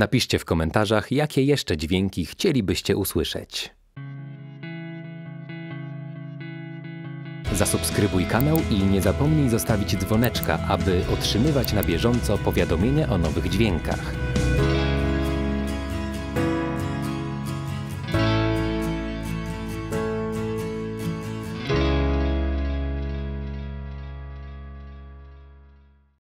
Napiszcie w komentarzach, jakie jeszcze dźwięki chcielibyście usłyszeć. Zasubskrybuj kanał i nie zapomnij zostawić dzwoneczka, aby otrzymywać na bieżąco powiadomienia o nowych dźwiękach.